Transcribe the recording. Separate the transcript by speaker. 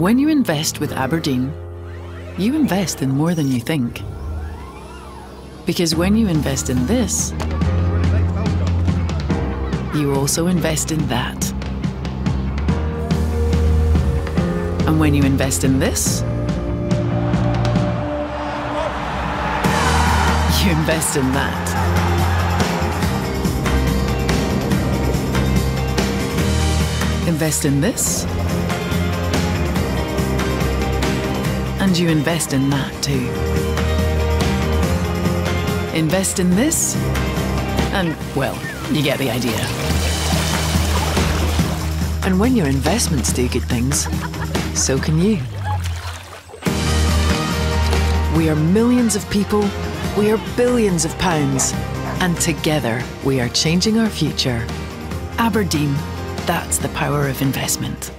Speaker 1: When you invest with Aberdeen, you invest in more than you think. Because when you invest in this, you also invest in that. And when you invest in this, you invest in that. Invest in this, and you invest in that too. Invest in this, and well, you get the idea. And when your investments do good things, so can you. We are millions of people, we are billions of pounds, and together we are changing our future. Aberdeen, that's the power of investment.